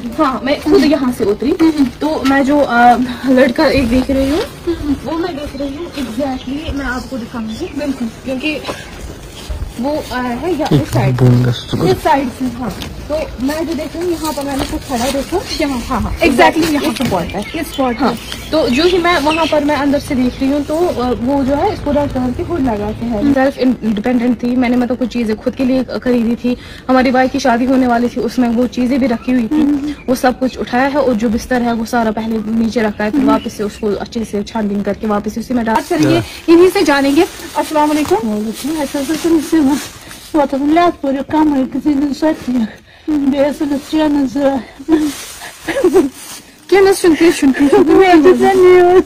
उतरी। हाँ मैं खुद यहाँ से उतरी। तो मैं जो आ, लड़का एक देख रही हूँ वो मैं देख रही हूँ एग्जैक्टली मैं आपको दिखाऊँगी। बिल्कुल। क्योंकि वो आया है या इस साइड इस साइड से हाँ। तो मैं जो देखूँ यहाँ पर मैंने कुछ खड़ा देखूँ। यहाँ हाँ हाँ एग्जैक्टली exactly यहाँ स्पॉट है इस स्पॉट हाँ। तो जो ही मैं वहाँ पर मैं अंदर से देख रही हूँ तो वो जो है इसको रेड कलर की हुड लगा के है। हम्म। सेल्फ इंडिपेंडेंट थी मैंने मतलब कुछ चीज़ें खुद के लिए खरीदी थी। हमारी बाइक की शादी होने वाली थी उसमें वो चीज़ें भी रखी हुई थी। हम्म। वो सब कुछ उठाया है और जो बिस्तर है वो सारा पहले नीचे रखा है फिर हम्म। वापस से उसको अच्छे से छानबीन करके वापस उसी में डाल अच्छा, करिए इन्हीं से जानेंगे। असला वालेकुम। वालेकुम तुमसे बहुत पूरे काम है किसी दिन सोचिए Beyazı kaçıranız. Gene şuntu şuntu. Beyazı tanıyoruz.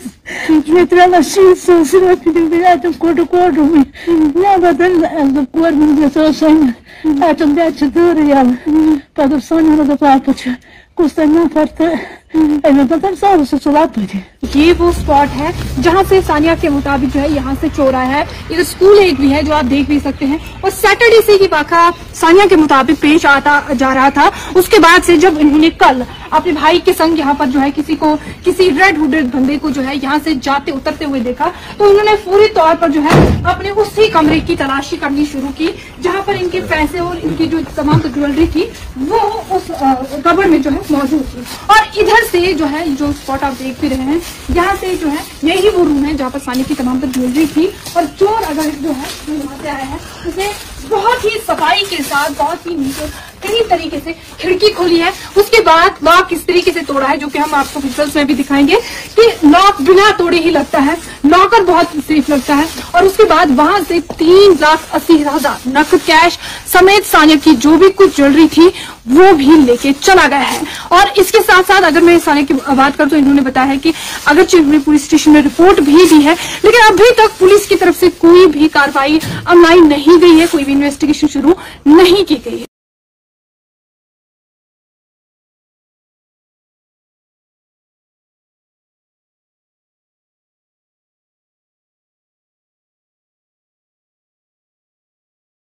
Metral aşıyı sözünü öpüdüm. Bir adım kurdu kurdum. Ne yapalım? Aldım kurdum diye sorsayın. Adım da açı doğru ya. Padır sonra da papaça. Kustanın farkı. ये वो spot है जहाँ से सानिया के मुताबिक जो है यहाँ से चोरा है। इधर स्कूल एक भी है जो आप देख भी सकते हैं। और सैटरडे से ही वाका सानिया के मुताबिक पेश आता जा रहा था। उसके बाद से जब इन्होंने कल अपने भाई के संग यहाँ पर जो है किसी को किसी रेड हुडेड बंदे को जो है यहाँ से जाते उतरते हुए देखा तो उन्होंने पूरी तौर पर जो है अपने उसी कमरे की तलाशी करनी शुरू की जहाँ पर इनके पैसे और इनकी जो तमाम ज्वेलरी थी वो उस कबर में जो है मौजूद थी। और इधर से जो है, जो स्पॉट आप देख भी रहे हैं, यहाँ से जो है, यही वो रूम है जहाँ पर सानी की तमाम ज्वेलरी थी। और चोर अगर जो है, जो से आया है उसे बहुत ही सफ़ाई के साथ, बहुत ही नीचे कई तरीके से खिड़की खोली है, उसके बाद लॉक इस तरीके से तोड़ा है, जो कि हम आपको विजुअल्स में भी दिखाएँगे कि लॉक बिना तोड़े ही लगता है लॉकर बहुत सेफ़ लगता है, और उसके बाद वहाँ से तीन लाख अस्सी हज़ार नकद कैश समेत सानिया की जो भी कुछ ज्वेलरी थी, वो भी लेके चला गया है। और इसके साथ साथ अगर मैं सानिया की बात करूँ तो इन्होंने बताया है कि अगर इन्होंने पुलिस स्टेशन में रिपोर्ट भी दी है, लेकिन अभी तक पुलिस की तरफ़ से कोई भी कार्रवाई अमलाई नहीं गई है, कोई भी इन्वेस्टिगेशन शुरू नहीं की गई है।